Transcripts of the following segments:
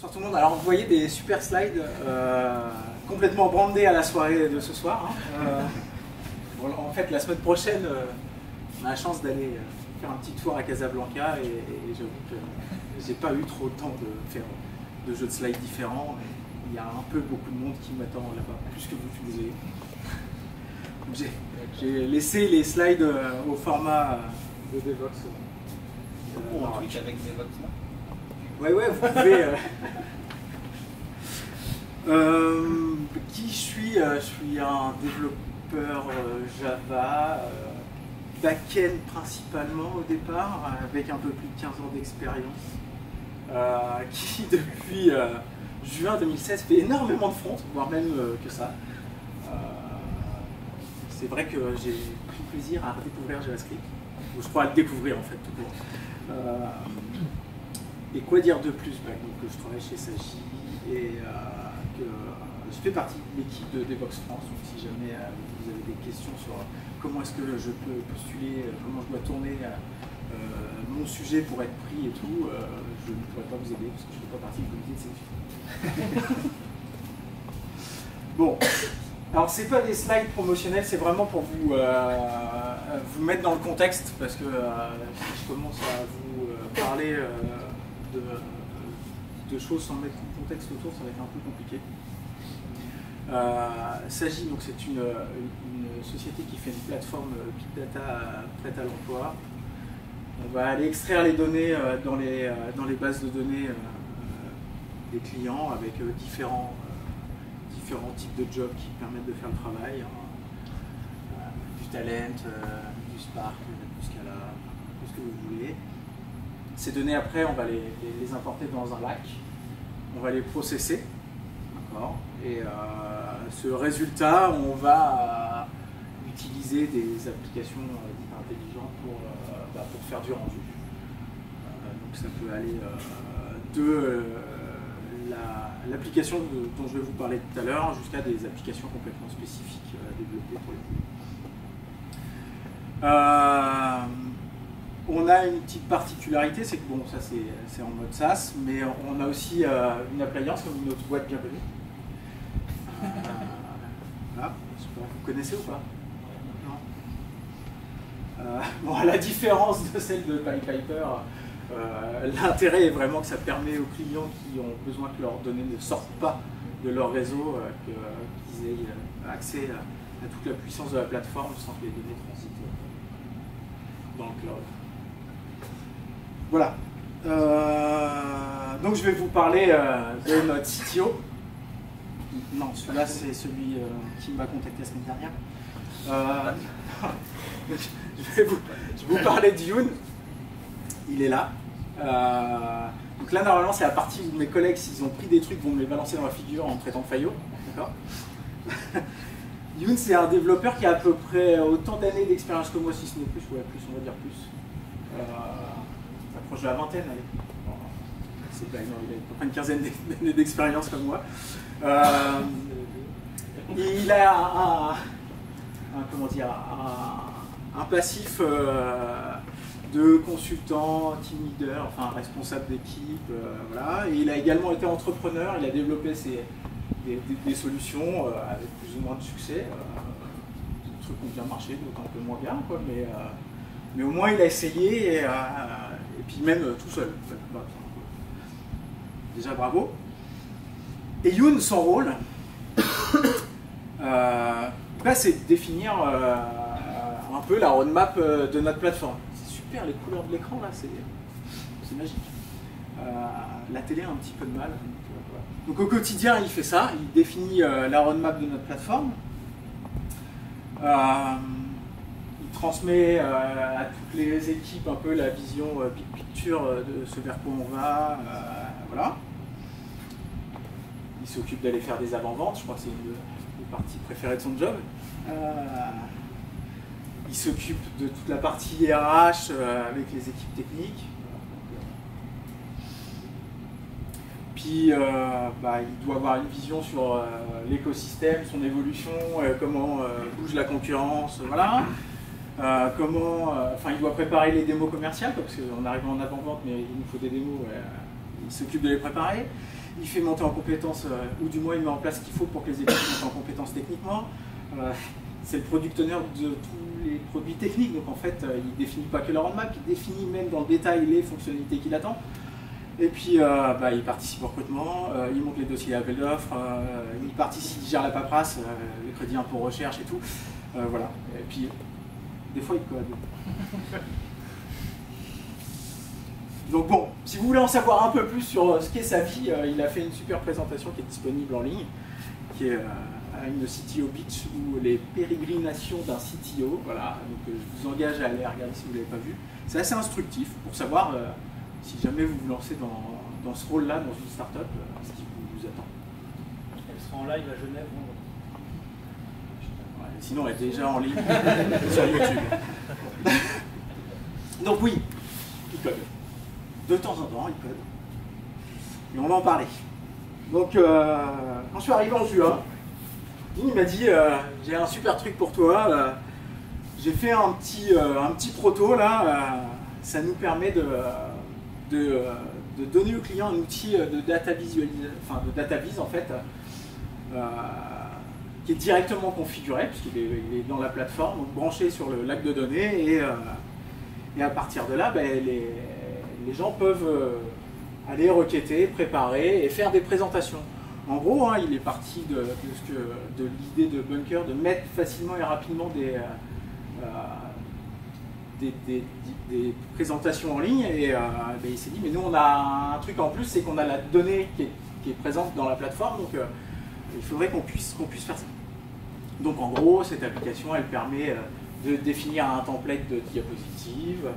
Bonsoir tout le monde. Alors vous voyez des super slides euh, complètement brandés à la soirée de ce soir. hein. Euh, bon, en fait, la semaine prochaine, euh, on a la chance d'aller faire un petit tour à Casablanca et, et j'avoue que j'ai pas eu trop le temps de faire de jeux de slides différents. Il y a un peu beaucoup de monde qui m'attend là-bas, plus que vous, je suis désolé. Donc, J'ai laissé les slides au format de Devox. Ou en Twitch avec là. Ouais, ouais, vous pouvez. euh. Euh, qui je suis Euh, Je suis un développeur euh, Java, euh, back-end principalement au départ, avec un peu plus de 15 ans d'expérience, qui depuis juin 2016 fait énormément de front, voire même que ça. C'est vrai que j'ai pris plaisir à redécouvrir JavaScript, ou je crois à le découvrir en fait tout court. Et quoi dire de plus bah, donc, que Je travaille chez Sagi et euh, que euh, je fais partie de l'équipe de Devox France. Donc si jamais euh, vous avez des questions sur comment est-ce que je peux postuler, comment je dois tourner euh, mon sujet pour être pris et tout, je ne pourrais pas vous aider parce que je ne fais pas partie du comité de sélection. bon, alors c'est pas des slides promotionnels, c'est vraiment pour vous, vous mettre dans le contexte parce que je commence à vous parler de, choses sans mettre de contexte autour, ça va être un peu compliqué. Euh, Sagi, donc c'est une, société qui fait une plateforme euh, Big Data prête à l'emploi. On va aller extraire les données euh, dans, les, euh, bases de données euh, euh, des clients avec euh, différents, euh, types de jobs qui permettent de faire le travail. hein. Euh, du talent, euh, du Spark, du Scala, tout ce que vous voulez. Ces données, après, on va les, importer dans un lac. On va les processer. Et euh, ce résultat, on va euh, utiliser des applications euh, dites intelligentes pour, bah, pour faire du rendu. Donc ça peut aller de la- l'application dont je vais vous parler tout à l'heure jusqu'à des applications complètement spécifiques développées pour les euh, on a une petite particularité, c'est que bon, ça c'est en mode SaaS, mais on a aussi euh, une appliance comme une autre boîte bienvenue. Euh, voilà, vous connaissez ou pas? Non Euh, Bon, à la différence de celle de PyPiper, euh, l'intérêt est vraiment que ça permet aux clients qui ont besoin que leurs données ne sortent pas de leur réseau, qu'ils aient accès à, toute la puissance de la plateforme sans que les données transitent dans le cloud. Voilà. Euh, donc je vais vous parler euh, de notre CTO. Non, celui-là c'est celui euh, qui m'a contacté la semaine dernière. Je, vais vous, parler de Youn. Il est là. Donc là normalement c'est la partie où mes collègues s'ils ont pris des trucs vont me les balancer dans la figure en traitant faillot. D'accord Youn c'est un développeur qui a à peu près autant d'années d'expérience que moi si ce n'est plus, ouais plus on va dire plus. Euh, approche de la vingtaine, c'est pas à une quinzaine d'années d'expérience comme moi. Euh, il a un, comment dire, un, passif euh, de consultant, team leader, enfin responsable d'équipe, euh, voilà. Il a également été entrepreneur, il a développé ses, des, solutions avec plus ou moins de succès. des trucs qui ont bien marché, d'autres un peu moins bien, quoi, mais, mais au moins il a essayé et, et puis même euh, tout seul. Déjà bravo. Et Youn, son rôle, euh, après, c'est définir euh, un peu la roadmap euh, de notre plateforme. C'est super, les couleurs de l'écran là, c'est magique. Euh, la télé a un petit peu de mal. Donc, au quotidien, il fait ça, il définit la roadmap de notre plateforme. Transmet euh, à toutes les équipes un peu la vision euh, big picture euh, de ce vers quoi on va. voilà. Il s'occupe d'aller faire des avant-ventes, je crois que c'est une, une partie préférée de son job. Il s'occupe de toute la partie RH avec les équipes techniques. Puis bah, il doit avoir une vision sur l'écosystème, son évolution, comment bouge la concurrence, voilà. Euh, comment, euh, enfin, il doit préparer les démos commerciales parce qu'on arrive en avant-vente, mais il nous faut des démos. il s'occupe de les préparer. il fait monter en compétences, ou du moins il met en place ce qu'il faut pour que les équipes montent en compétences techniquement. c'est le product owner de tous les produits techniques, donc en fait, il définit pas que la roadmap, il définit même dans le détail les fonctionnalités qu'il attend. Et puis, bah, il participe au recrutement, il monte les dossiers à appel d'offres, il participe, il gère la paperasse, les crédits impôts recherche et tout. voilà. Et puis, des fois, il code. Donc bon, si vous voulez en savoir un peu plus sur euh, ce qu'est sa vie, euh, il a fait une super présentation qui est disponible en ligne, qui est euh, une CTO Beach ou les pérégrinations d'un CTO. Voilà, donc je vous engage à aller regarder si vous ne l'avez pas vu. C'est assez instructif pour savoir si jamais vous vous lancez dans, ce rôle-là dans une startup, ce qui vous, attend. Elle sera en live à Genève sinon, elle est déjà en ligne sur YouTube. donc oui, il code de temps en temps, il code. Et on va en parler. Donc, euh, quand je suis arrivé en juin, il m'a dit euh, J'ai un super truc pour toi. Euh, j'ai fait un petit, un petit proto là. ça nous permet de, de, donner au client un outil de data visualisation, enfin de data vis en fait, qui est directement configuré, puisqu'il est, dans la plateforme, donc branché sur le lac de données. Et, et à partir de là, ben, les, les gens peuvent euh, aller requêter, préparer et faire des présentations. En gros, hein, il est parti de, de, l'idée de Bunker de mettre facilement et rapidement des, euh, des, présentations en ligne et euh, ben, il s'est dit mais nous on a un truc en plus, c'est qu'on a la donnée qui est, présente dans la plateforme, donc il faudrait qu'on puisse, qu'on puisse faire ça. Donc en gros, cette application, elle permet de définir un template de diapositive,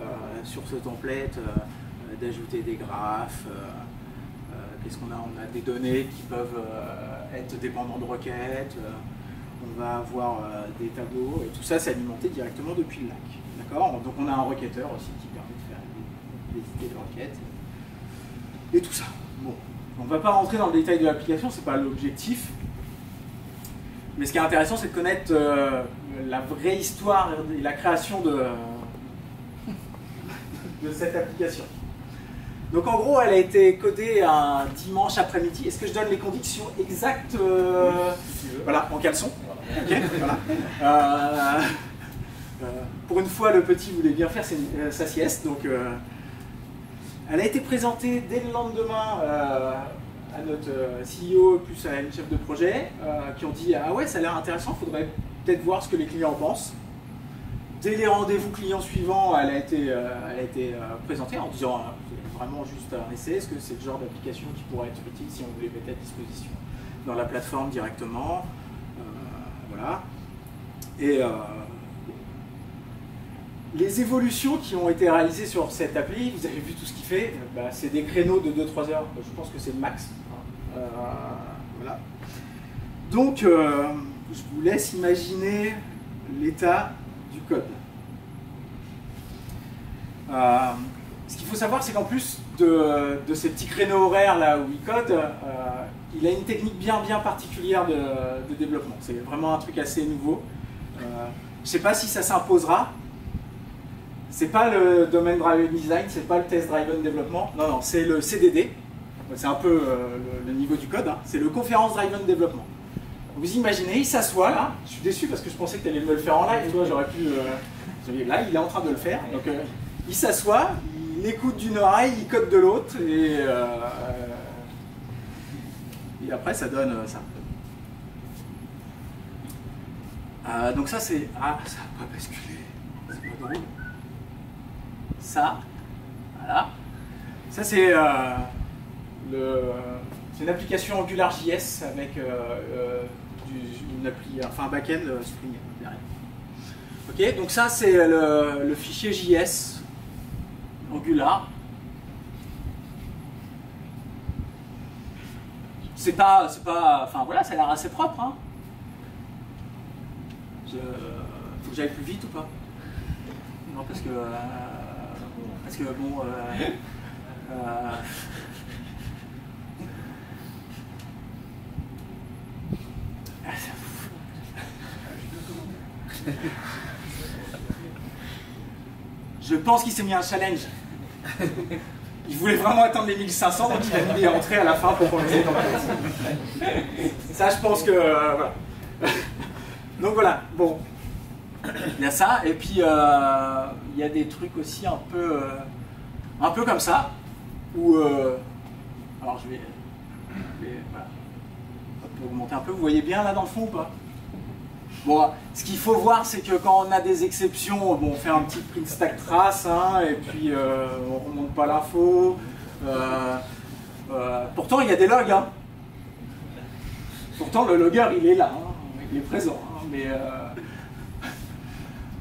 euh, sur ce template euh, d'ajouter des graphes. Euh, qu'est-ce qu'on a? On a des données qui peuvent être dépendantes de requêtes. on va avoir des tableaux et tout ça, c'est alimenté directement depuis le lac. D'accord? Donc on a un requêteur aussi qui permet de faire des, idées de requêtes et tout ça. On ne va pas rentrer dans le détail de l'application, c'est pas l'objectif. Mais ce qui est intéressant, c'est de connaître la vraie histoire et la création de, de cette application. Donc en gros, elle a été codée un dimanche après-midi. Est-ce que je donne les conditions exactes euh, Voilà, en caleçon. Euh, euh, pour une fois, le petit voulait bien faire sa sieste. Donc, elle a été présentée dès le lendemain à notre CEO plus à une chef de projet qui ont dit Ah ouais, ça a l'air intéressant, faudrait peut-être voir ce que les clients pensent. Dès les rendez-vous clients suivants, elle a été, euh, elle a été euh, présentée en disant euh, vraiment juste un essai, est-ce que c'est le genre d'application qui pourrait être utile si on voulait mettre à disposition dans la plateforme directement Voilà. Et les évolutions qui ont été réalisées sur cette appli, vous avez vu tout ce qu'il fait, bah, c'est des créneaux de 2-3 heures, je pense que c'est le max. voilà. Donc, je vous laisse imaginer l'état du code. Euh, ce qu'il faut savoir, c'est qu'en plus de, ces petits créneaux horaires là où il code, euh, il a une technique bien bien particulière de, développement. C'est vraiment un truc assez nouveau. Euh, je ne sais pas si ça s'imposera. C'est pas le domain driven design, c'est pas le test driven développement. Non, non, c'est le CDD. C'est un peu le, niveau du code. Hein. C'est le conférence driven développement. Vous imaginez, il s'assoit là. Je suis déçu parce que je pensais que tu allais me le faire en live. Toi, j'aurais pu. Euh, là, il est en train de le faire. Donc, euh, il s'assoit, il écoute d'une oreille, il code de l'autre, et, euh, et après, ça donne ça. donc ça c'est... Ah, ça n'a pas basculé. C'est pas drôle. Ça, voilà. Ça c'est c'est une application AngularJS avec euh, euh, une appli, enfin un backend euh, Spring derrière. Ok, donc ça c'est le, fichier JS Angular. C'est pas, c'est pas, enfin voilà, ça a l'air assez propre. Hein. faut que j'aille plus vite ou pas? Non, parce que, parce que bon. Je pense qu'il s'est mis un challenge. il voulait vraiment attendre les 1500, donc il a mis les entrées à la fin pour qu'on les ait Ça, je pense que. Euh, donc voilà, bon. Il y a ça, et puis euh, y a des trucs aussi un peu, euh, un peu comme ça, où. alors je vais. Je. Pour un peu, vous voyez bien là dans le fond ou pas? Bon, ce qu'il faut voir, c'est que quand on a des exceptions, bon, on fait un petit print stack trace, hein, et puis euh, on remonte pas l'info. Euh, euh, pourtant, il y a des logs. Hein. Pourtant, le logger, il est là, hein, il est présent. Hein, mais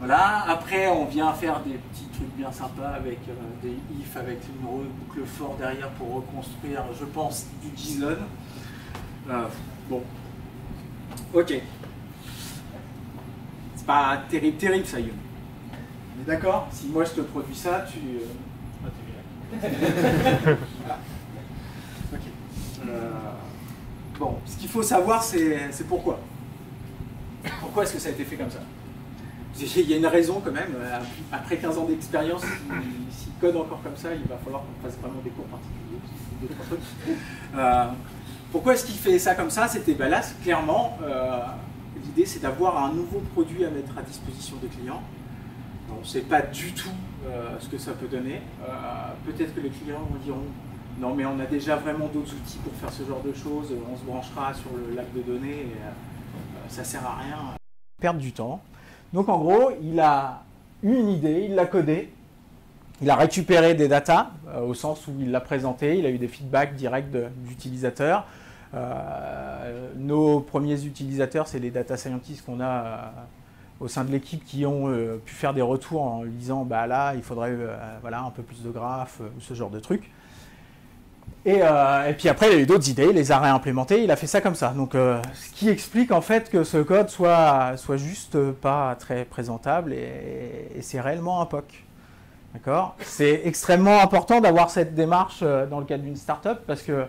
voilà. Après, on vient faire des petits trucs bien sympas avec des if, avec une boucle fort derrière pour reconstruire, je pense, du JSON. bon. Ok. C'est pas terrible, terrible ça, Youn. Mais d'accord? Si moi je te produis ça, tu. Euh, ah, ok. Euh, bon, ce qu'il faut savoir, c'est pourquoi. Pourquoi est-ce que ça a été fait comme ça? Il y a une raison quand même. Euh, après 15 ans d'expérience, s'il code encore comme ça, il va falloir qu'on fasse vraiment des cours particuliers. pourquoi est-ce qu'il fait ça comme ça? C'était bah là, clairement, l'idée c'est d'avoir un nouveau produit à mettre à disposition des clients. On ne sait pas du tout euh, ce que ça peut donner. Euh, peut-être que les clients vont diront non mais on a déjà vraiment d'autres outils pour faire ce genre de choses, on se branchera sur le lac de données et euh, ça sert à rien. Perdre du temps. Donc en gros, il a eu une idée, il l'a codé, il a récupéré des datas au sens où il l'a présenté, il a eu des feedbacks directs d'utilisateurs. Euh, nos premiers utilisateurs, c'est les data scientists qu'on a euh, au sein de l'équipe qui ont euh, pu faire des retours en lui disant bah là il faudrait voilà un peu plus de graphes ou ce genre de trucs. Et, puis après il a eu d'autres idées, il les a réimplémentées, il a fait ça comme ça. Donc ce qui explique en fait que ce code soit, soit juste pas très présentable et, c'est réellement un POC. D'accord? C'est extrêmement important d'avoir cette démarche dans le cadre d'une startup parce que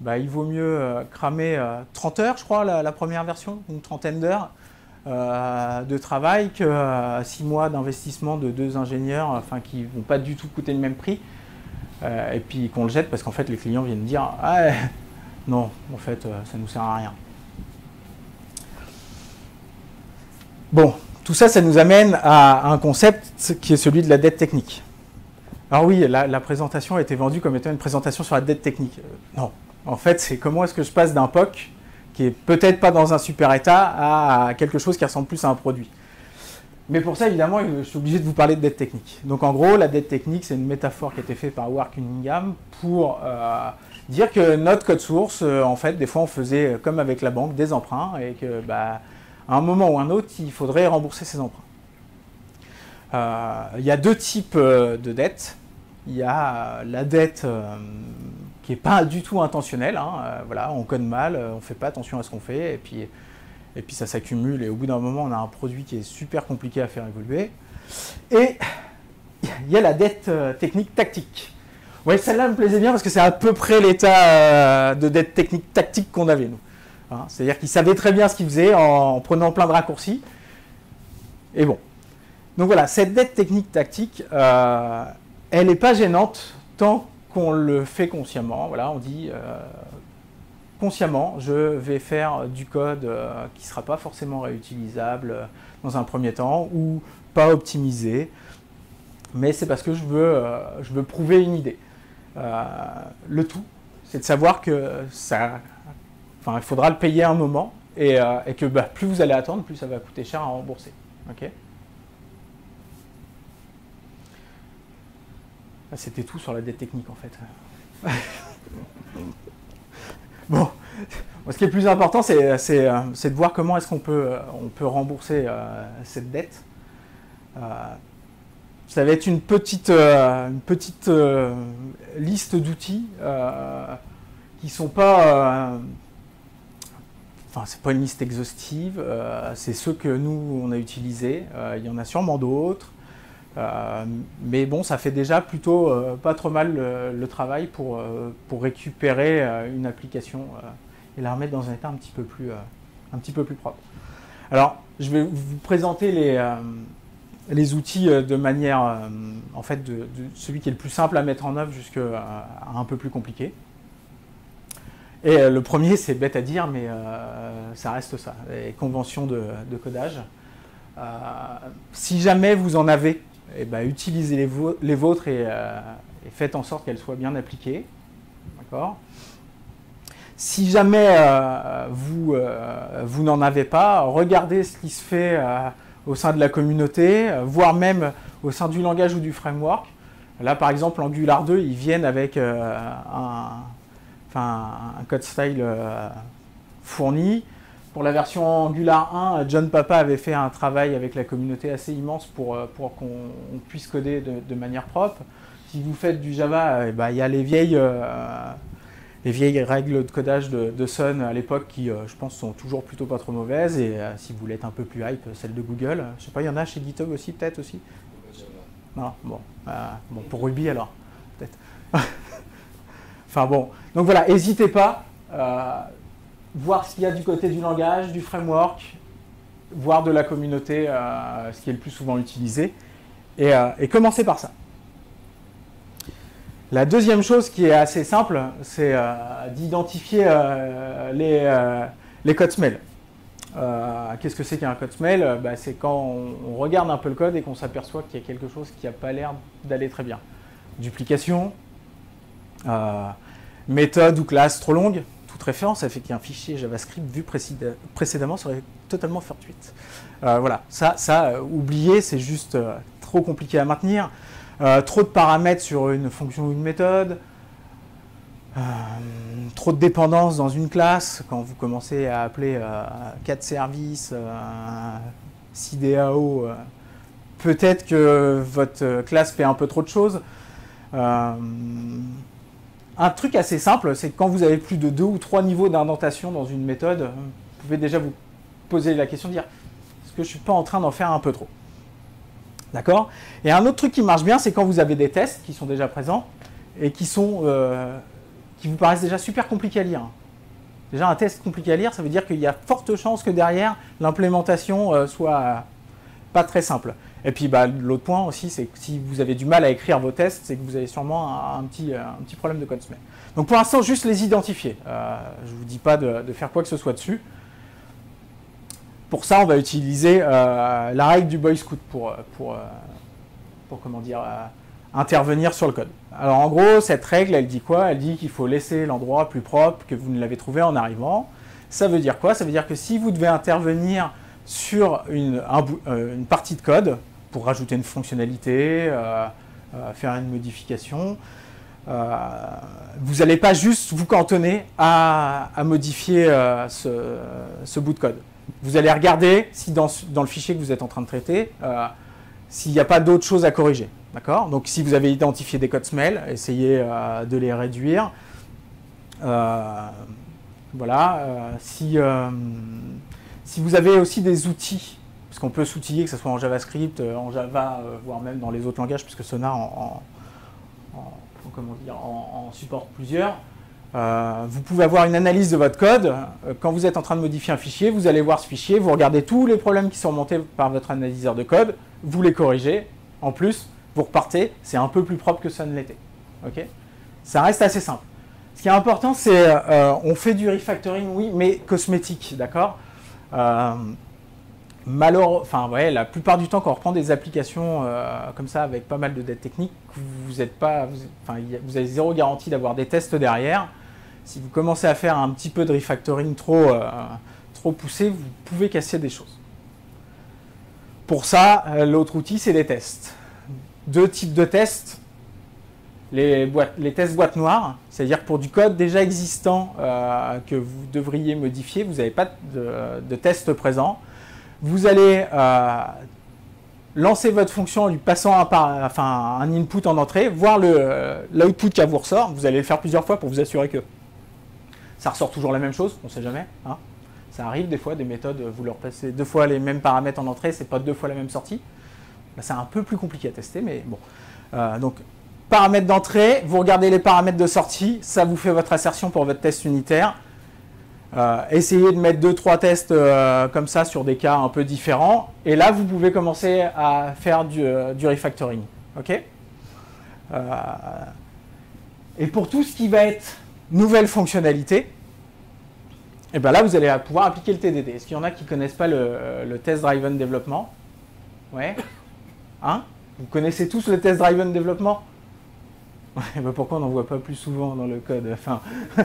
bah, il vaut mieux euh, cramer 30 euh, heures, je crois, la, première version, une trentaine d'heures euh, de travail que 6 mois d'investissement de deux ingénieurs, enfin, qui ne vont pas du tout coûter le même prix, et puis qu'on le jette parce qu'en fait les clients viennent dire ah, non, en fait, ça ne nous sert à rien. Bon, tout ça, ça nous amène à un concept qui est celui de la dette technique. Alors oui, la, présentation a été vendue comme étant une présentation sur la dette technique. non, en fait, c'est comment est-ce que je passe d'un POC qui est peut-être pas dans un super état à quelque chose qui ressemble plus à un produit. Mais pour ça, évidemment, je suis obligé de vous parler de dette technique. Donc en gros, la dette technique, c'est une métaphore qui a été faite par Wark Cunningham pour euh, dire que notre code source, euh, en fait, des fois, on faisait euh, comme avec la banque des emprunts et que, bah, à un moment ou un autre, il faudrait rembourser ces emprunts. Il y a deux types de dettes. Il y a la dette qui n'est pas du tout intentionnel. Hein. Euh, voilà, on code mal, euh, on ne fait pas attention à ce qu'on fait, et puis, et puis ça s'accumule, et au bout d'un moment, on a un produit qui est super compliqué à faire évoluer. Et il y a la dette euh, technique tactique. Ouais, celle-là me plaisait bien parce que c'est à peu près l'état de dette technique tactique qu'on avait, nous. Hein, c'est-à-dire qu'il savait très bien ce qu'il faisait en, prenant plein de raccourcis. Et bon. Donc voilà, cette dette technique tactique, elle n'est pas gênante tant qu'on le fait consciemment. Voilà, on dit euh, consciemment, je vais faire du code euh, qui ne sera pas forcément réutilisable euh, dans un premier temps ou pas optimisé, mais c'est parce que je veux, veux prouver une idée. le tout, c'est de savoir que ça, il faudra le payer un moment et, que bah, plus vous allez attendre, plus ça va coûter cher à rembourser. Ah, c'était tout sur la dette technique en fait. bon, ce qui est plus important, c'est, euh, de voir comment est-ce qu'on peut, euh, on peut rembourser euh, cette dette. ça va être une petite, une petite liste d'outils qui sont pas enfin c'est pas une liste exhaustive, c'est ceux que nous on a utilisés. il y en a sûrement d'autres. Euh, mais bon, ça fait déjà plutôt euh, pas trop mal le, travail pour, euh, pour récupérer une application et la remettre dans un état un petit peu plus, un petit peu plus propre. Alors, je vais vous présenter les, les outils de manière, en fait, de, celui qui est le plus simple à mettre en œuvre jusqu'à un peu plus compliqué. Et le premier, c'est bête à dire, mais ça reste ça, les conventions de, codage. si jamais vous en avez, eh ben, utilisez les, vôtres et, et, faites en sorte qu'elles soient bien appliquées. D'accord? Si jamais euh, vous, euh, vous n'en avez pas, regardez ce qui se fait euh, au sein de la communauté, voire même au sein du langage ou du framework. Là, par exemple, Angular 2, ils viennent avec un, un, code style fourni. Pour la version Angular 1, John Papa avait fait un travail avec la communauté assez immense pour, pour qu'on puisse coder de, manière propre. Si vous faites du Java, eh ben, il y a les vieilles les vieilles règles de codage de, Sun à l'époque qui, euh, je pense, sont toujours plutôt pas trop mauvaises. Et euh, si vous voulez être un peu plus hype, celle de Google. Je sais pas, il y en a chez GitHub aussi, peut-être aussi? Non, bon. Euh, bon, pour Ruby alors, peut-être. enfin bon. Donc voilà, n'hésitez pas. Voir ce qu'il y a du côté du langage, du framework, voir de la communauté, ce qui est le plus souvent utilisé. Et, et commencez par ça. La deuxième chose qui est assez simple, c'est euh, d'identifier euh, les, euh, codes smell. Qu'est-ce que c'est qu'un code smell bah, C'est quand on, regarde un peu le code et qu'on s'aperçoit qu'il y a quelque chose qui n'a pas l'air d'aller très bien. Duplication, méthode ou classe trop longue, à fait qu'un fichier JavaScript vu précédemment serait totalement fortuite. voilà, ça, ça oubliez, c'est juste trop compliqué à maintenir. Euh, trop de paramètres sur une fonction ou une méthode, euh, trop de dépendance dans une classe, quand vous commencez à appeler 4 euh, services, 6 DAO, peut-être que votre classe fait un peu trop de choses. Un truc assez simple, c'est que quand vous avez plus de 2 ou 3 niveaux d'indentation dans une méthode, vous pouvez déjà vous poser la question de dire est-ce que je ne suis pas en train d'en faire un peu trop? D'accord? Et un autre truc qui marche bien, c'est quand vous avez des tests qui sont déjà présents et euh, qui vous paraissent déjà super compliqués à lire. Déjà, un test compliqué à lire, ça veut dire qu'il y a forte chance que derrière, l'implémentation euh, soit pas très simple. Et puis, bah, l'autre point aussi, c'est que si vous avez du mal à écrire vos tests, c'est que vous avez sûrement un, petit, un petit problème de code semaine. Donc, pour l'instant, juste les identifier. Euh, je ne vous dis pas de faire quoi que ce soit dessus. Pour ça, on va utiliser euh, la règle du Boy Scout pour, euh, pour, euh, pour comment dire, intervenir sur le code. Alors en gros, cette règle, elle dit quoi? Elle dit qu'il faut laisser l'endroit plus propre que vous ne l'avez trouvé en arrivant. Ça veut dire quoi? Ça veut dire que si vous devez intervenir sur une, une partie de code pour rajouter une fonctionnalité, faire une modification, vous n'allez pas juste vous cantonner à, modifier ce, bout de code vous allez regarder si dans, le fichier que vous êtes en train de traiter, euh, s'il n'y a pas d'autres choses à corriger. Donc si vous avez identifié des codes smell, essayez euh, de les réduire. Euh, voilà. si, si vous avez aussi des outils, parce qu'on peut s'outiller, que ce soit en JavaScript, en Java, voire même dans les autres langages, puisque Sonar en, comment dire, en supporte plusieurs, euh, vous pouvez avoir une analyse de votre code. Euh, quand vous êtes en train de modifier un fichier, vous allez voir ce fichier, vous regardez tous les problèmes qui sont remontés par votre analyseur de code, vous les corrigez. En plus, vous repartez, c'est un peu plus propre que ça ne l'était. ça reste assez simple. Ce qui est important, c'est euh, on fait du refactoring, oui, mais cosmétique, d'accord? Malheureusement, enfin ouais, la plupart du temps, quand on reprend des applications comme ça avec pas mal de dettes techniques, vous, êtes avez zéro garantie d'avoir des tests derrière si vous commencez à faire un petit peu de refactoring trop, euh, trop poussé, vous pouvez casser des choses. Pour ça, euh, l'autre outil, c'est les tests. Deux types de tests. Les, boîtes, tests boîte noire, c'est-à-dire pour du code déjà existant euh, que vous devriez modifier, vous n'avez pas de, test présent. Vous allez lancer votre fonction en lui passant un, input en entrée, voir l'output qui vous ressort. Vous allez le faire plusieurs fois pour vous assurer que ça ressort toujours la même chose, on ne sait jamais. Hein. Ça arrive des fois, des méthodes, vous leur passez deux fois les mêmes paramètres en entrée, c'est pas deux fois la même sortie. Bah, c'est un peu plus compliqué à tester, mais bon. Euh, donc, paramètres d'entrée, vous regardez les paramètres de sortie, ça vous fait votre assertion pour votre test unitaire. Euh, essayez de mettre deux trois tests euh, comme ça sur des cas un peu différents. Et là, vous pouvez commencer à faire du, euh, refactoring. Et pour tout ce qui va être nouvelle fonctionnalité, et eh ben là, vous allez pouvoir appliquer le TDD. Est-ce qu'il y en a qui ne connaissent pas le, le Test Driven Development? Ouais Hein? Vous connaissez tous le Test Driven Development? Pourquoi on n'en voit pas plus souvent dans le code? Enfin,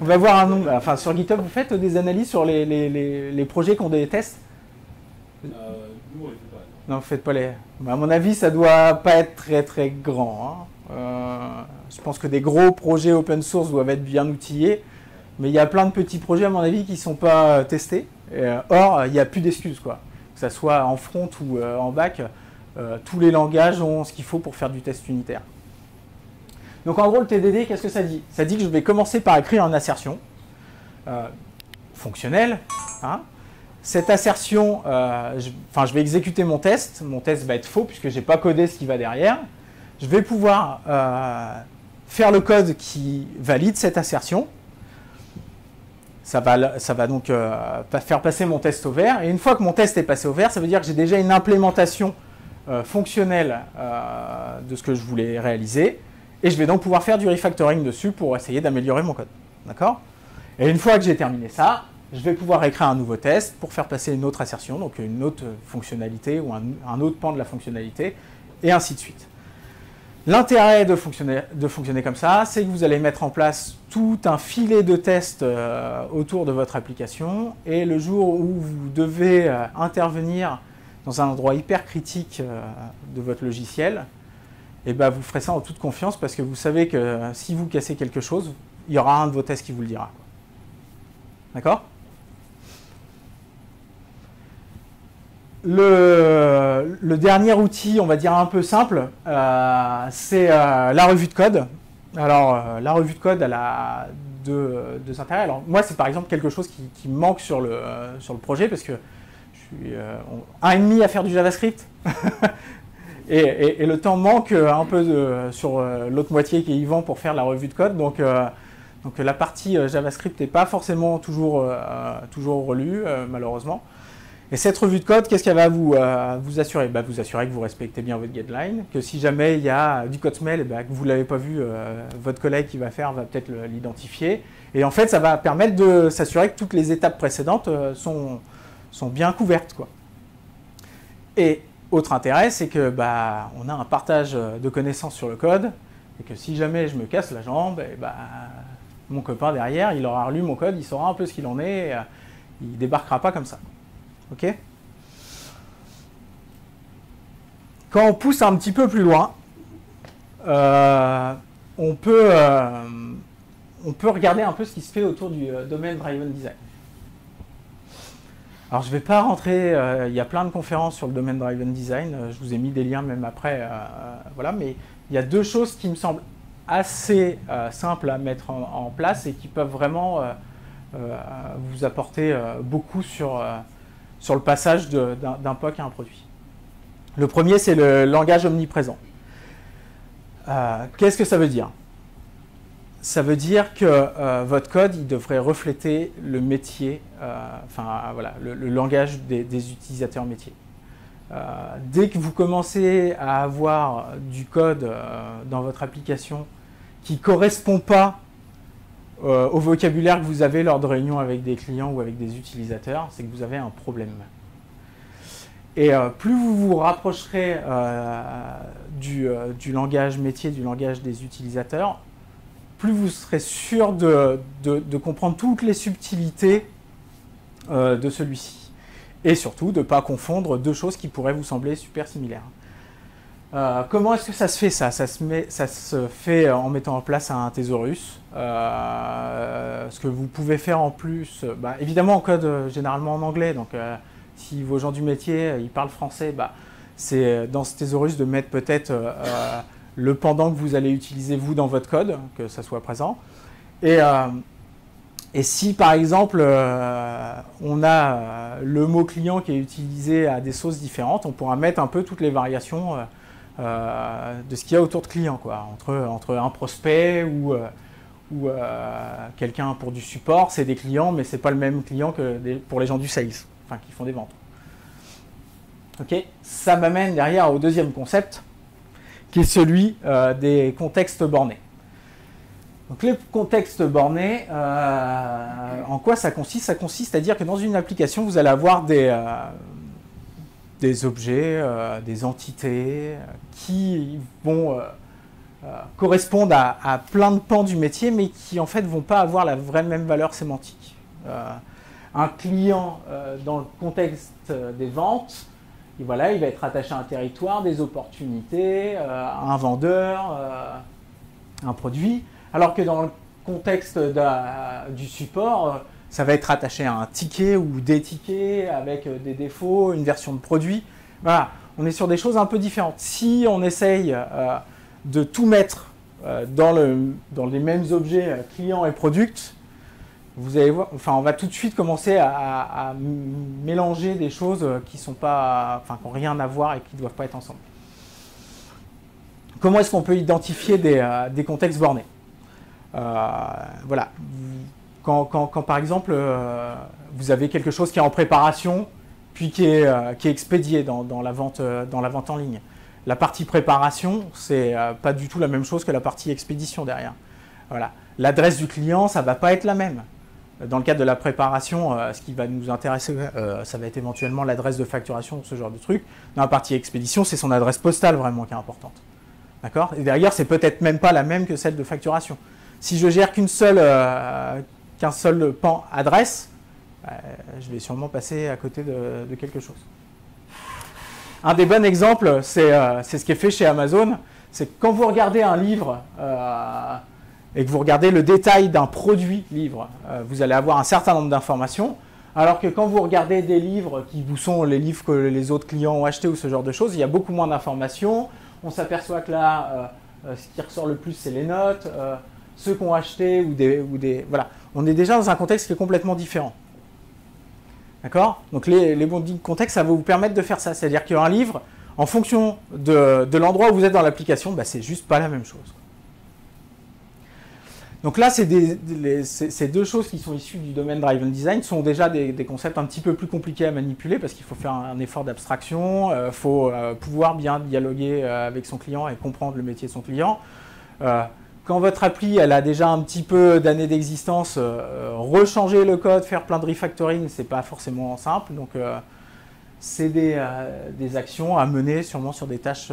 On va voir un nombre. Enfin, sur GitHub, vous faites des analyses sur les, les, les, projets qui ont des tests? Euh, Nous, on les fait pas. Non, vous faites pas les. Bah, à mon avis, ça doit pas être très très grand. Hein. Euh, je pense que des gros projets open source doivent être bien outillés, mais il y a plein de petits projets, à mon avis, qui ne sont pas testés. Euh, or, il n'y a plus d'excuses, quoi. Que ce soit en front ou en back, tous les langages ont ce qu'il faut pour faire du test unitaire. Donc en gros, le TDD, qu'est-ce que ça dit? Ça dit que je vais commencer par écrire une assertion euh, fonctionnelle. Hein. Cette assertion, euh, je, enfin, je vais exécuter mon test. Mon test va être faux puisque je n'ai pas codé ce qui va derrière. Je vais pouvoir euh, faire le code qui valide cette assertion. Ça va, ça va donc faire passer mon test au vert. Et une fois que mon test est passé au vert, ça veut dire que j'ai déjà une implémentation fonctionnelle de ce que je voulais réaliser. Et je vais donc pouvoir faire du refactoring dessus pour essayer d'améliorer mon code. D'accord? Et une fois que j'ai terminé ça, je vais pouvoir écrire un nouveau test pour faire passer une autre assertion, donc une autre fonctionnalité ou un, autre pan de la fonctionnalité, et ainsi de suite. L'intérêt de fonctionner, comme ça, c'est que vous allez mettre en place tout un filet de tests euh, autour de votre application, et le jour où vous devez euh, intervenir dans un endroit hyper critique euh, de votre logiciel, et eh ben, vous ferez ça en toute confiance parce que vous savez que euh, si vous cassez quelque chose, il y aura un de vos tests qui vous le dira. D'accord? Le, dernier outil, on va dire un peu simple, euh, c'est euh, la revue de code. Alors, la revue de code, elle a deux, intérêts. Alors, moi, c'est par exemple quelque chose qui, manque sur le, sur le projet parce que je suis un et demi à faire du JavaScript. Et, le temps manque euh, un peu sur euh, l'autre moitié qui est Yvan pour faire la revue de code. Donc, euh, donc la partie JavaScript n'est pas forcément toujours, toujours relue, malheureusement. Et cette revue de code, qu'est-ce qu'elle va vous, vous assurer? Bah, Vous assurer que vous respectez bien votre guideline, que si jamais il y a du code smell, bah, que vous ne l'avez pas vu, votre collègue qui va faire va peut-être l'identifier. Et en fait, ça va permettre de s'assurer que toutes les étapes précédentes sont, sont bien couvertes. Quoi. Et autre intérêt, c'est que bah, on a un partage de connaissances sur le code, et que si jamais je me casse la jambe, et bah, mon copain derrière, il aura relu mon code, il saura un peu ce qu'il en est, et, euh, il débarquera pas comme ça. Ok? Quand on pousse un petit peu plus loin, euh, on, peut, euh, on peut regarder un peu ce qui se fait autour du domaine Driven Design. Alors je ne vais pas rentrer, euh, il y a plein de conférences sur le domaine Driven Design, euh, je vous ai mis des liens même après, euh, voilà, mais il y a deux choses qui me semblent assez simples à mettre en, place et qui peuvent vraiment vous apporter beaucoup sur, sur le passage d'un POC à un produit. Le premier, c'est le langage omniprésent. Qu'est-ce que ça veut dire? Ça veut dire que euh, votre code, il devrait refléter le métier, euh, enfin voilà, le, langage des, utilisateurs métiers. Euh, dès que vous commencez à avoir du code dans votre application qui ne correspond pas au vocabulaire que vous avez lors de réunions avec des clients ou avec des utilisateurs, c'est que vous avez un problème. Et plus vous vous rapprocherez du, du langage métier, du langage des utilisateurs, plus vous serez sûr de, comprendre toutes les subtilités euh, de celui-ci. Et surtout de ne pas confondre deux choses qui pourraient vous sembler super similaires. Euh, comment est-ce que ça se fait ça? Ça se, fait en mettant en place un thésaurus. Euh, ce que vous pouvez faire en plus, bah, évidemment on code généralement en anglais, donc si vos gens du métier ils parlent français, bah, c'est dans ce thésaurus de mettre peut-être le pendant que vous allez utiliser vous dans votre code, que ça soit présent. Et, euh, si par exemple euh, on a euh, le mot client qui est utilisé à des sauces différentes, on pourra mettre un peu toutes les variations de ce qu'il y a autour de client, quoi, entre, entre un prospect ou, quelqu'un pour du support, c'est des clients, mais ce n'est pas le même client que pour les gens du sales, enfin qui font des ventes. Ça m'amène derrière au deuxième concept, qui est celui des contextes bornés. Donc les contextes bornés, euh, en quoi ça consiste? Ça consiste à dire que dans une application, vous allez avoir des, euh, des objets, euh, des entités qui vont correspondre à, plein de pans du métier, mais qui en fait vont pas avoir la vraie même valeur sémantique. un client dans le contexte des ventes, voilà, il va être attaché à un territoire, des opportunités, un vendeur, un produit. Alors que dans le contexte du support, euh, ça va être attaché à un ticket ou des tickets avec euh, des défauts, une version de produit. Voilà, on est sur des choses un peu différentes. Si on essaye euh, de tout mettre dans, les mêmes objets clients et product, on va tout de suite commencer à, mélanger des choses qui sont pas, enfin, n'ont rien à voir et qui ne doivent pas être ensemble. Comment est-ce qu'on peut identifier des contextes bornés? Euh, voilà. Quand, par exemple euh, vous avez quelque chose qui est en préparation, puis qui est, euh, qui expédié dans, la vente, en ligne. La partie préparation, c'est pas du tout la même chose que la partie expédition derrière. Voilà. L'adresse du client, ça va pas être la même. Dans le cadre de la préparation, ce qui va nous intéresser, ça va être éventuellement l'adresse de facturation, ce genre de truc. Dans la partie expédition, c'est son adresse postale vraiment qui est importante. D'accord? Et derrière, c'est peut-être même pas la même que celle de facturation. Si je gère euh, qu'un seul pan adresse, euh, je vais sûrement passer à côté de, quelque chose. Un des bons exemples, euh, c'est ce qui est fait chez Amazon. C'est que quand vous regardez un livre et que vous regardez le détail d'un produit livre, vous allez avoir un certain nombre d'informations. Alors que quand vous regardez des livres qui vous sont les livres que les autres clients ont achetés ou ce genre de choses, il y a beaucoup moins d'informations. On s'aperçoit que là, ce qui ressort le plus, c'est les notes ceux qui ont acheté ou des, ou des... Voilà, on est déjà dans un contexte qui est complètement différent. D'accord? Donc les, les bons contextes, ça va vous permettre de faire ça. C'est-à-dire qu'un livre, en fonction de, de l'endroit où vous êtes dans l'application, bah, c'est juste pas la même chose. Donc là, ces deux choses qui sont issues du domaine Driven Design sont déjà des, concepts un petit peu plus compliqués à manipuler parce qu'il faut faire un, effort d'abstraction, il euh, faut euh, pouvoir bien dialoguer euh, avec son client et comprendre le métier de son client quand votre appli a déjà un petit peu d'années d'existence, rechanger le code, faire plein de refactoring, c'est pas forcément simple. Donc c'est euh, des, actions à mener sûrement sur des tâches,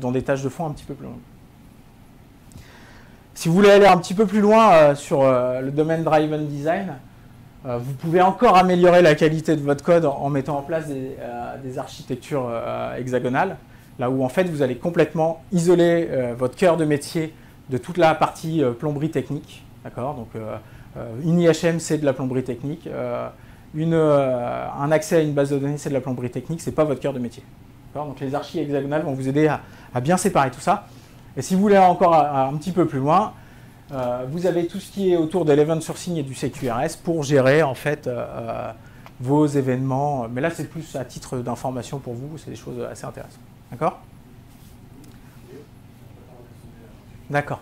dans des tâches de fond un petit peu plus longues. Si vous voulez aller un petit peu plus loin sur le domaine Driven Design, vous pouvez encore améliorer la qualité de votre code en, mettant en place des architectures hexagonales, là où en fait vous allez complètement isoler votre cœur de métier de toute la partie euh, plomberie technique. D'accord? Donc, euh, euh, une IHM, c'est de la plomberie technique. Un accès à une base de données, c'est de la plomberie technique, c'est pas votre cœur de métier. Donc les archives hexagonales vont vous aider à, bien séparer tout ça. Et si vous voulez encore un petit peu plus loin, vous avez tout ce qui est autour de l'event sourcing et du CQRS pour gérer en fait vos événements. Mais là, c'est plus à titre d'information pour vous, c'est des choses assez intéressantes. D'accord? D'accord.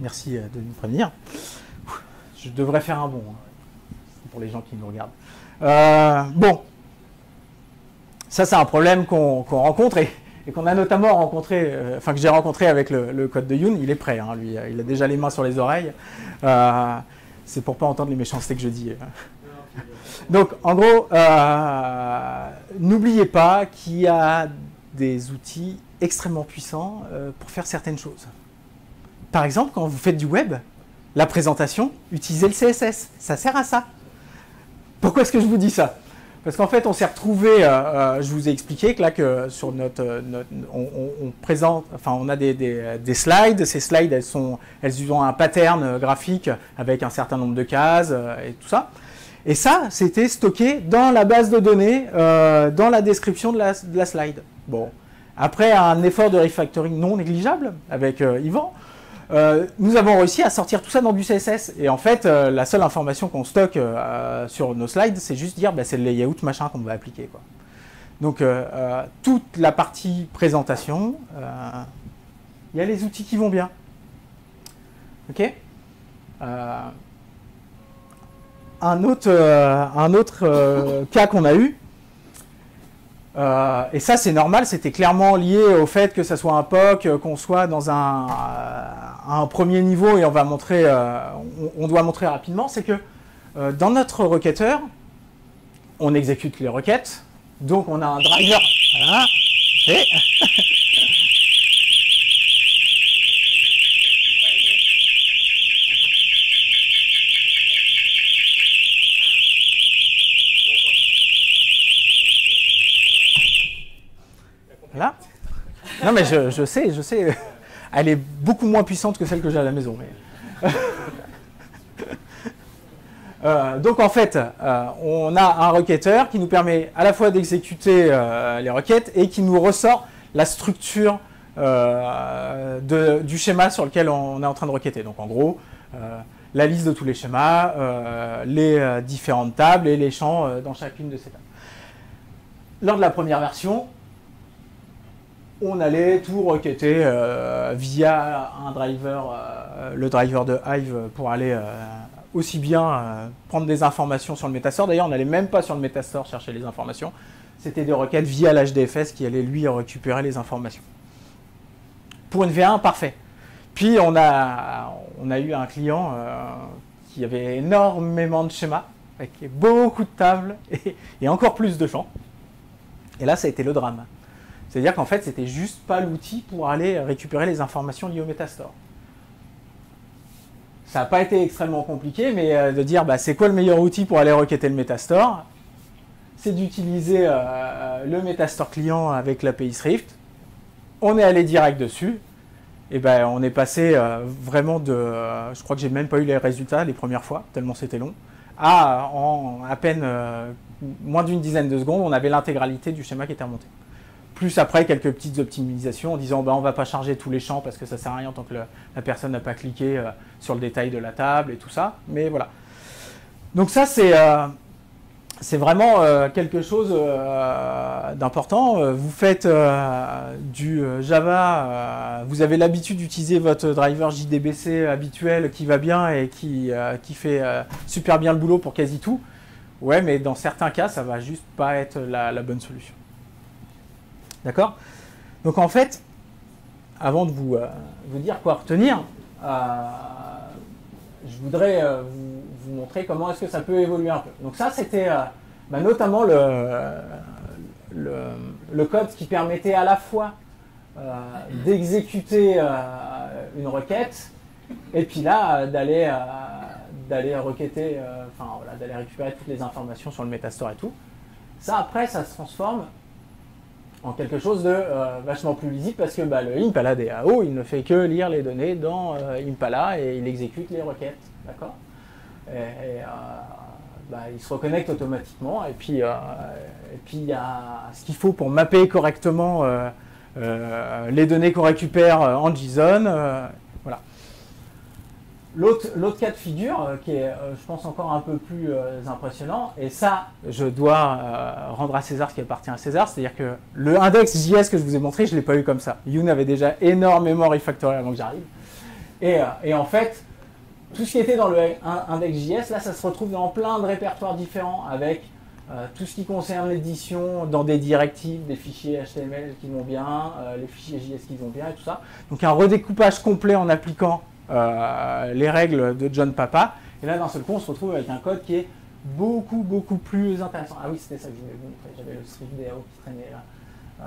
Merci euh, de nous prévenir. Je devrais faire un bon, hein, pour les gens qui nous regardent. Euh, bon, ça c'est un problème qu'on rencontre qu'on a notamment rencontré, euh, enfin que j'ai rencontré avec le, code de Yoon. Il est prêt, hein, lui, il a déjà les mains sur les oreilles. c'est pour pas entendre les méchancetés que je dis. Donc, en gros, n'oubliez pas qu'il y a des outils extrêmement puissants euh, pour faire certaines choses. Par exemple, quand vous faites du web, la présentation, utilisez le CSS. Ça sert à ça. Pourquoi est-ce que je vous dis ça? Parce qu'en fait, on s'est retrouvé, euh, euh, je vous ai expliqué que là, que sur notre, on, présente, enfin, on a des, des, slides. Ces slides, elles, sont, elles ont un pattern graphique avec un certain nombre de cases et tout ça. Et ça, c'était stocké dans la base de données, dans la description de la, de la slide. Bon, après un effort de refactoring non négligeable avec euh, Yvan, euh, nous avons réussi à sortir tout ça dans du CSS. Et en fait, euh, la seule information qu'on stocke sur nos slides, c'est juste dire bah, c'est le layout machin qu'on va appliquer. Donc, toute la partie présentation, il y a les outils qui vont bien. Ok? Un autre, un autre cas qu'on a eu, et ça c'est normal, c'était clairement lié au fait que ça soit un POC, qu'on soit dans un, un, premier niveau, et on va montrer, on, doit montrer rapidement, c'est que dans notre requêteur, on exécute les requêtes, donc on a un driver. Voilà. Non mais je, sais, je sais. Elle est beaucoup moins puissante que celle que j'ai à la maison. Mais... Euh, donc en fait, euh, on a un requêteur qui nous permet à la fois d'exécuter euh, les requêtes et qui nous ressort la structure du schéma sur lequel on est en train de requêter. Donc en gros, la liste de tous les schémas, les différentes tables et les champs dans chacune de ces tables. Lors de la première version, on allait tout requêter via un driver, le driver de Hive pour aller aussi bien euh, prendre des informations sur le Metastore. D'ailleurs, on n'allait même pas sur le Metastore chercher les informations. C'était des requêtes via l'HDFS qui allaient lui récupérer les informations. Pour une V1, parfait. Puis on a, eu un client euh, qui avait énormément de schémas, avec beaucoup de tables et encore plus de champs. Et là, ça a été le drame. C'est-à-dire qu'en fait, c'était juste pas l'outil pour aller récupérer les informations liées au Metastore ça n'a pas été extrêmement compliqué, mais euh, de dire bah, c'est quoi le meilleur outil pour aller requêter le Metastore? C'est d'utiliser euh, le Metastore client avec l'API Swift. On est allé direct dessus. Et ben, on est passé euh, vraiment de. je crois que j'ai même pas eu les résultats les premières fois, tellement c'était long. À en à peine moins d'une dizaine de secondes, on avait l'intégralité du schéma qui était remonté plus après quelques petites optimisations en disant bah, on va pas charger tous les champs parce que ça sert à rien tant que la personne n'a pas cliqué euh, sur le détail de la table et tout ça. Mais voilà. Donc ça c'est euh, vraiment euh, quelque chose d'important. Vous faites du Java, vous avez l'habitude d'utiliser votre driver JDBC habituel qui va bien et qui, qui fait super bien le boulot pour quasi tout. Ouais, mais dans certains cas, ça va juste pas être la bonne solution. D'accord Donc en fait, avant de vous, euh, dire quoi retenir, euh, je voudrais euh, vous, montrer comment est-ce que ça peut évoluer un peu. Donc ça, c'était bah, notamment le, code qui permettait à la fois d'exécuter une requête et puis là d'aller d'aller requêter, enfin voilà, d'aller récupérer toutes les informations sur le Metastore et tout. Ça après, ça se transforme quelque chose de euh, vachement plus lisible parce que bah, le Impala DAO, il ne fait que lire les données dans euh, Impala et il exécute les requêtes. D'accord? Et, euh, bah, il se reconnecte automatiquement et puis et puis il y a ce qu'il faut pour mapper correctement les données qu'on récupère en JSON. L'autre cas de figure, euh, qui est, euh, je pense, encore un peu plus euh, impressionnant, et ça, je dois rendre à César ce qui appartient à César, c'est-à-dire que le index JS que je vous ai montré, je ne l'ai pas eu comme ça. Yoon avait déjà énormément refactoré avant que j'arrive. Et, en fait, tout ce qui était dans le index JS, là, ça se retrouve dans plein de répertoires différents, avec tout ce qui concerne l'édition dans des directives, des fichiers HTML qui vont bien, les fichiers JS qui vont bien, et tout ça. Donc un redécoupage complet en appliquant euh, les règles de John Papa. Et là, d'un seul coup, on se retrouve avec un code qui est beaucoup, beaucoup plus intéressant. Ah oui, c'était ça que je voulais vous montrer. J'avais le strip DAO qui traînait là. Euh,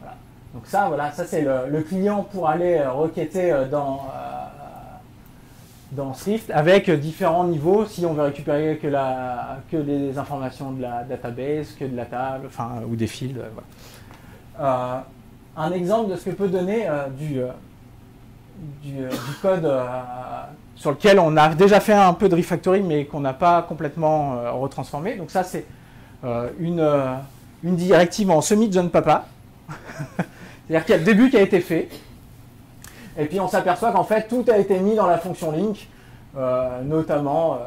voilà. Donc ça, voilà, ça c'est le, client pour aller euh, requêter dans, dans Swift avec différents niveaux si on veut récupérer que, la, que les informations de la database, que de la table, enfin, ou des fields. Un exemple de ce que peut donner du, du, code euh, sur lequel on a déjà fait un peu de refactoring mais qu'on n'a pas complètement euh, retransformé. Donc ça c'est euh, une, une directive en semi-John Papa. C'est-à-dire qu'il y a le début qui a été fait. Et puis on s'aperçoit qu'en fait tout a été mis dans la fonction link, notamment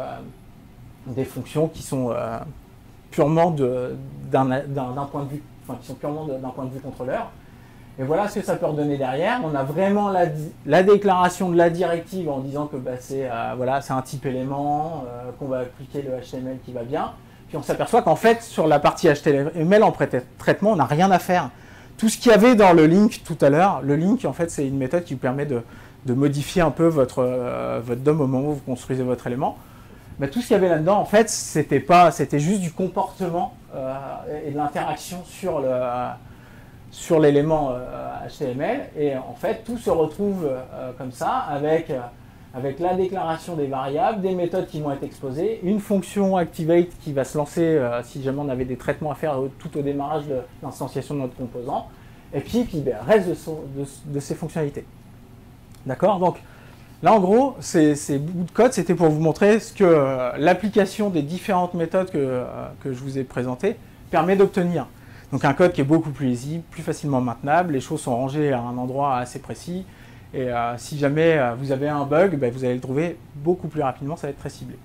des fonctions qui sont purement d'un point de vue, enfin qui sont purement d'un point de vue contrôleur. Et voilà ce que ça peut redonner derrière. On a vraiment la, déclaration de la directive en disant que bah, c'est voilà, un type élément, qu'on va appliquer le HTML qui va bien. Puis on s'aperçoit qu'en fait, sur la partie HTML en traitement, on n'a rien à faire. Tout ce qu'il y avait dans le link tout à l'heure, le link, en fait, c'est une méthode qui vous permet de, modifier un peu votre, euh, DOM au moment où vous construisez votre élément. Tout ce qu'il y avait là-dedans, en fait, c'était juste du comportement euh, et de l'interaction sur le sur l'élément HTML. Euh, et en fait, tout se retrouve comme ça avec avec la déclaration des variables, des méthodes qui vont être exposées, une fonction activate qui va se lancer euh, si jamais on avait des traitements à faire tout au démarrage de l'instanciation de notre composant, et puis, puis ben, reste de, ces fonctionnalités. D'accord? Donc là, en gros, ces, bouts de code, c'était pour vous montrer ce que euh, l'application des différentes méthodes euh, que je vous ai présentées permet d'obtenir. Donc un code qui est beaucoup plus lisible, plus facilement maintenable, les choses sont rangées à un endroit assez précis, et euh, si jamais euh, vous avez un bug, ben, vous allez le trouver beaucoup plus rapidement, ça va être très ciblé.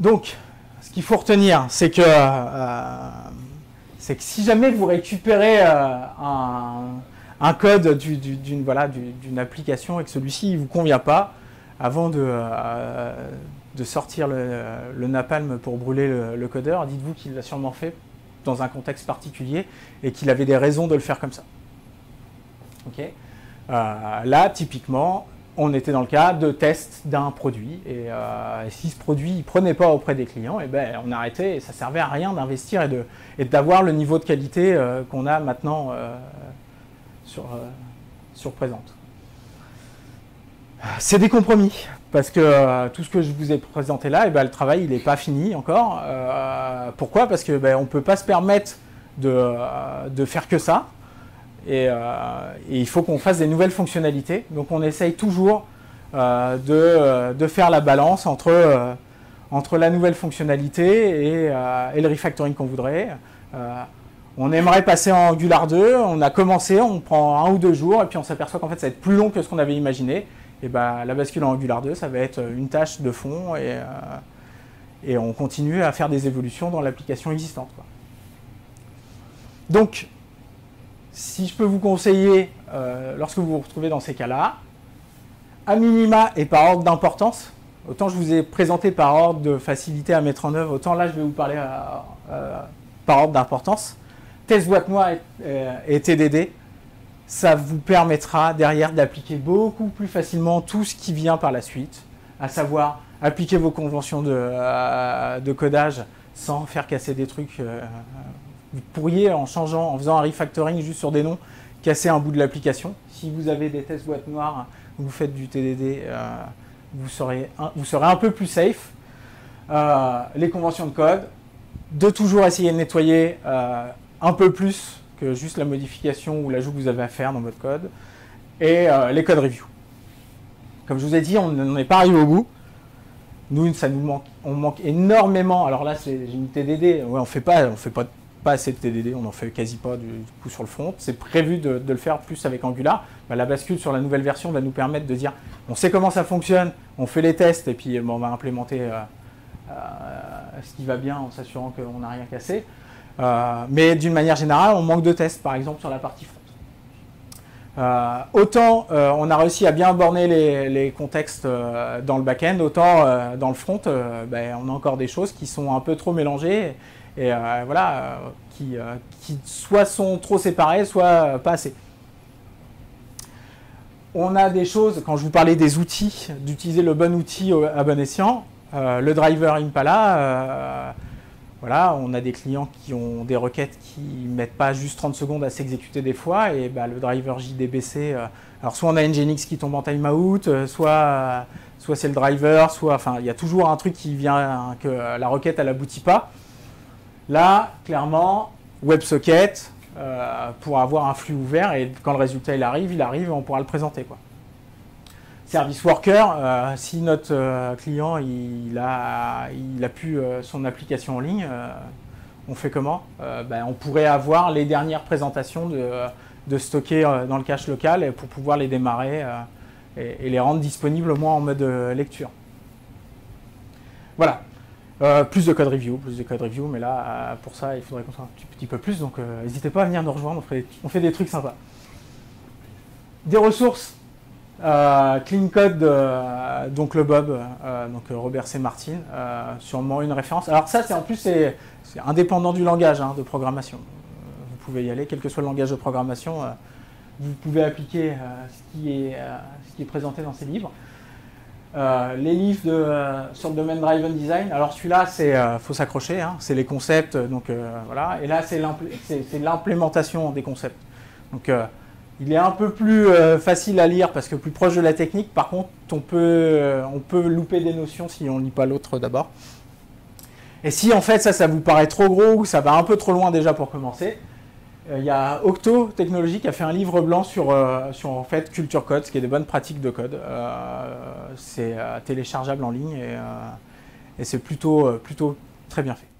Donc, ce qu'il faut retenir, c'est que, euh, que si jamais vous récupérez un, code d'une voilà, application et que celui-ci ne vous convient pas, avant de, de sortir le, napalm pour brûler le, codeur, dites-vous qu'il l'a sûrement fait dans un contexte particulier et qu'il avait des raisons de le faire comme ça. Euh, là, typiquement, on était dans le cas de test d'un produit. Et euh, si ce produit ne prenait pas auprès des clients, eh ben, on arrêtait et ça servait à rien d'investir et, d'avoir le niveau de qualité euh, qu'on a maintenant sur, sur Présente. C'est des compromis, parce que tout ce que je vous ai présenté là, eh ben, le travail il n'est pas fini encore. pourquoi? Parce qu'on ben, ne peut pas se permettre de, de faire que ça. Euh, et, il faut qu'on fasse des nouvelles fonctionnalités. Donc on essaye toujours euh, euh, de, faire la balance entre la nouvelle fonctionnalité et, le refactoring qu'on voudrait. on aimerait passer en Angular 2, on a commencé, on prend un ou deux jours, et puis on s'aperçoit qu'en fait ça va être plus long que ce qu'on avait imaginé. Et ben, la bascule en Angular 2, ça va être une tâche de fond, et, et on continue à faire des évolutions dans l'application existante. Donc, si je peux vous conseiller, euh, lorsque vous vous retrouvez dans ces cas-là, à minima et par ordre d'importance, autant je vous ai présenté par ordre de facilité à mettre en œuvre, autant là je vais vous parler euh, euh, par ordre d'importance. Test boîte noire et, TDD, ça vous permettra derrière d'appliquer beaucoup plus facilement tout ce qui vient par la suite, à savoir appliquer vos conventions de, de codage sans faire casser des trucs vous pourriez, en changeant, en faisant un refactoring juste sur des noms, casser un bout de l'application. Si vous avez des tests boîte noire, vous faites du TDD, euh, vous, serez un, vous serez un peu plus safe. Euh, les conventions de code, de toujours essayer de nettoyer euh, un peu plus juste la modification ou l'ajout que vous avez à faire dans votre code, et les code review. Comme je vous ai dit, on n'en est pas arrivé au bout. Nous, ça nous manque, on manque énormément. Alors là, j'ai une TDD. On fait pas, on fait pas assez de TDD, on n'en fait quasi pas du coup sur le front. C'est prévu de, le faire plus avec Angular. Bah, la bascule sur la nouvelle version va nous permettre de dire on sait comment ça fonctionne, on fait les tests et puis on va implémenter euh, euh, ce qui va bien en s'assurant qu'on n'a rien cassé. Euh, mais d'une manière générale, on manque de tests par exemple sur la partie front. autant on a réussi à bien borner les, contextes dans le back-end, autant dans le front, ben, on a encore des choses qui sont un peu trop mélangées et euh, voilà, euh, qui, euh, qui, soit sont trop séparés, soit pas assez. On a des choses, quand je vous parlais des outils, d'utiliser le bon outil à bon escient, le driver Impala, voilà, on a des clients qui ont des requêtes qui ne mettent pas juste 30 secondes à s'exécuter des fois, et bah, le driver JDBC, alors soit on a Nginx qui tombe en timeout, soit, soit c'est le driver, soit, enfin, il y a toujours un truc qui vient, que la requête elle aboutit pas. Là, clairement, WebSocket, euh, pour avoir un flux ouvert et quand le résultat arrive, il arrive et on pourra le présenter. Quoi. Service Worker, euh, si notre euh, client il a, il a pu son application en ligne, on fait comment? Ben, On pourrait avoir les dernières présentations de, stocker dans le cache local pour pouvoir les démarrer et, les rendre disponibles au moins en mode lecture. Voilà. Euh, plus de code review, plus de code review, mais là, euh, pour ça, il faudrait qu'on soit un petit, peu plus, donc euh, n'hésitez pas à venir nous rejoindre, on fait des trucs sympas. Des ressources, euh, Clean Code, euh, donc le Bob, euh, donc Robert C. Martin, sûrement une référence. Alors ça, c'est en plus, c'est indépendant du langage hein, de programmation. Vous pouvez y aller, quel que soit le langage de programmation, vous pouvez appliquer ce, qui est, présenté dans ces livres. Les livres sur le domaine Driven Design. Alors celui-là, c'est faut s'accrocher, hein, c'est les concepts, donc voilà. Et là, c'est l'implé- c'est- c'est l'implémentation des concepts. Donc il est un peu plus euh, facile à lire parce que plus proche de la technique. Par contre, on peut, euh, on peut louper des notions si on ne lit pas l'autre d'abord. Et si en fait ça, ça vous paraît trop gros ou ça va un peu trop loin déjà pour commencer, euh, il y a Octo Technologies qui a fait un livre blanc sur, sur en fait Culture Code, ce qui est des bonnes pratiques de code. C'est téléchargeable en ligne et, et c'est plutôt, plutôt très bien fait.